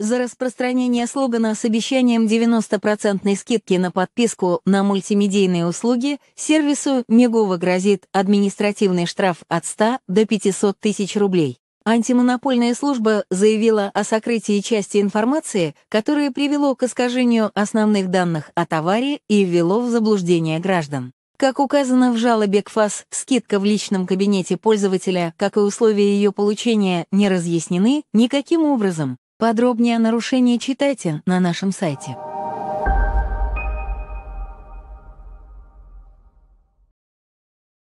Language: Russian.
За распространение слогана с обещанием 90% скидки на подписку на мультимедийные услуги сервису Мегова грозит административный штраф от 100 до 500 тысяч рублей. Антимонопольная служба заявила о сокрытии части информации, которая привело к искажению основных данных о товаре и ввело в заблуждение граждан. Как указано в жалобе к ФАС, скидка в личном кабинете пользователя, как и условия ее получения, не разъяснены никаким образом. Подробнее о нарушении читайте на нашем сайте.